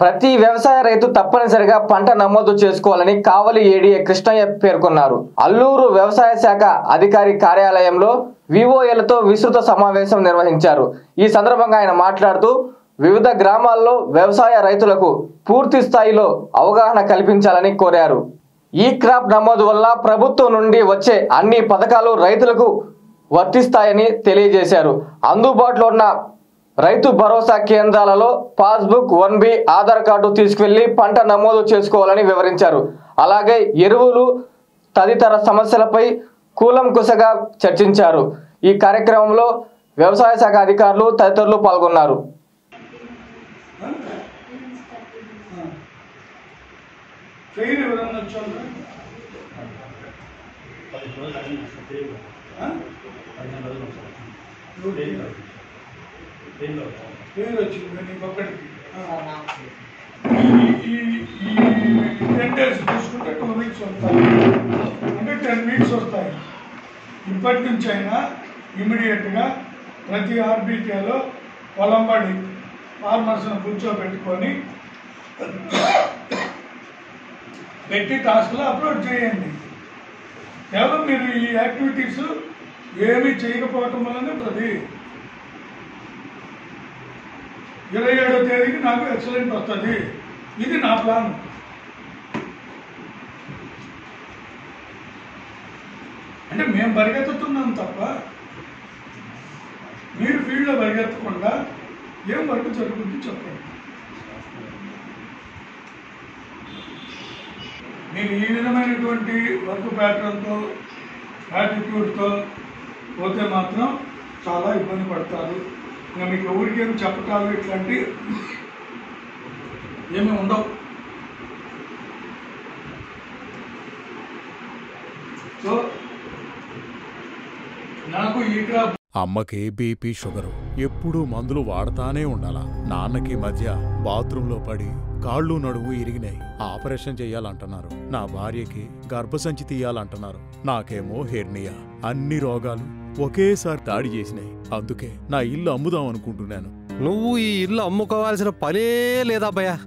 ప్రతి వ్యవసాయ రైతు తప్పనిసరిగా పంట నమోదు చేసుకోవాలని కావలి ఏడీఏ కృష్ణయ్య పేర్కొన్నారు. అల్లూరు వ్యవసాయ శాఖ అధికారి కార్యాలయంలో వివోఏలతో విస్తృత సమావేశం నిర్వహించారు. ఈ సందర్భంగా ఆయన మాట్లాడుతూ వివిధ గ్రామాల్లో వ్యవసాయ రైతులకు పూర్తి స్థాయిలో అవగాహన కల్పించాలని కోరారు. ఈ క్రాప్ నమోదు వల్ల ప్రభుత్వం నుండి వచ్చే అన్ని పథకాలు రైతులకు వర్తిస్తాయని తెలియజేశారు. అందుబాటులో ఉన్న రైతు భరోసా కేంద్రాలలో passbook one B Aadhaar card తీసుకువెళ్ళి పంట నమోదు చేసుకోవాలని వివరించారు. అలాగే ఎరువులు తదితర సమస్యలపై కూలంకుశగా చర్చించారు. ఈ కార్యక్రమంలో వ్యవసాయ శాఖ అధికారులు తదితరులు పాల్గొన్నారు. ట్రైన్ వచ్చింది. నీకు ఒక్కడికి ఈ ఈ టెన్ డేస్ చూసుకుంటే టూ వీక్స్ వస్తాయి. అంటే టెన్ వీక్స్ వస్తాయి. ఇప్పటి నుంచి అయినా ఇమీడియట్గా ప్రతి ఆర్బీకేలో పొలంబడి ఫార్మర్స్ని కూర్చోబెట్టుకొని పెట్టి టాస్క్లో అప్లోడ్ చేయండి. కేవలం మీరు ఈ యాక్టివిటీస్ ఏమీ చేయకపోవటం వల్లనే అది ఇరవై ఏడో తేదీకి నాకు ఎక్సలెంట్ వస్తుంది. ఇది నా ప్లాన్ అంటే మేము పరిగెత్తుతున్నాం తప్ప మీరు ఫీల్డ్లో పరిగెత్తకుండా ఏం వర్క్ జరుగుతుంది చెప్పండి. మీరు ఈ విధమైనటువంటి వర్క్ ప్యాటర్న్తో యాటిట్యూడ్తో పోతే మాత్రం చాలా ఇబ్బంది పడతారు. ఇంకా మీకు ఎవరికేం చెప్పటాలు ఇట్లాంటి ఏమీ ఉండవు. సో నాకు ఈ క్రాప్ అమ్మకి బీపీ షుగరు. ఎప్పుడూ మందులు వాడతానే ఉండాలా? నాన్నకి మధ్య బాత్రూంలో పడి కాళ్ళు నడువు ఇరిగినాయి. ఆపరేషన్ చెయ్యాలంటున్నారు నా భార్యకి గర్భసంచి తీయాలంటున్నారు. నాకేమో హెర్నియా. అన్ని రోగాలు ఒకేసారి దాడి చేసినాయి. అందుకే నా ఇల్లు అమ్ముదాం అనుకుంటున్నాను. నువ్వు ఈ ఇల్లు అమ్ముకోవాల్సిన పనే లేదబ్బయ్యా.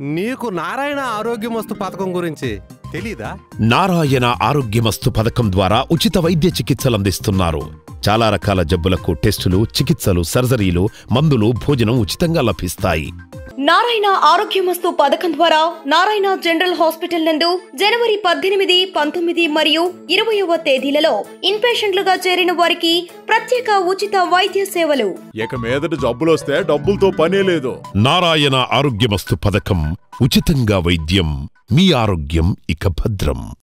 నీకు నారాయణ ఆరోగ్యమస్తు పథకం గురించి తెలీదా? నారాయణ ఆరోగ్యమస్తు పథకం ద్వారా ఉచిత వైద్య చికిత్సలు అందిస్తున్నారు చాలా రకాల జబ్బులకు టెస్టులు చికిత్సలు సర్జరీలు మందులు భోజనం ఉచితంగా లభిస్తాయి. నారాయణ ఆరోగ్యమస్తు పథకం ద్వారా నారాయణ జనరల్ హాస్పిటల్ నందు జనవరి పద్దెనిమిది పంతొమ్మిది మరియు ఇరవయవ తేదీలలో ఇన్పేషెంట్లుగా చేరిన వారికి ప్రత్యేక ఉచిత వైద్య సేవలు. ఇక మీదట జబ్బులొస్తే డబ్బులతో పనే లేదు. నారాయణ ఆరోగ్యమస్తు పథకం ఉచితంగా వైద్యం. మీ ఆరోగ్యం ఇక భద్రం.